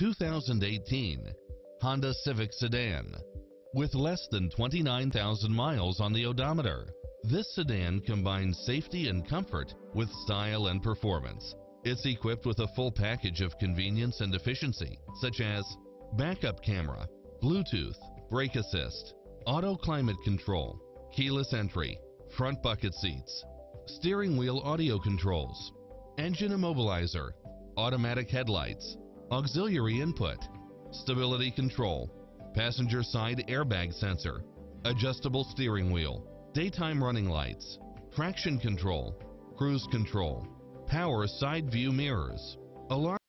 2018 Honda Civic Sedan. With less than 29,000 miles on the odometer, this sedan combines safety and comfort with style and performance. It's equipped with a full package of convenience and efficiency, such as backup camera, Bluetooth, brake assist, auto climate control, keyless entry, front bucket seats, steering wheel audio controls, engine immobilizer, automatic headlights, auxiliary input, stability control, passenger side airbag sensor, adjustable steering wheel, daytime running lights, traction control, cruise control, power side view mirrors, alarm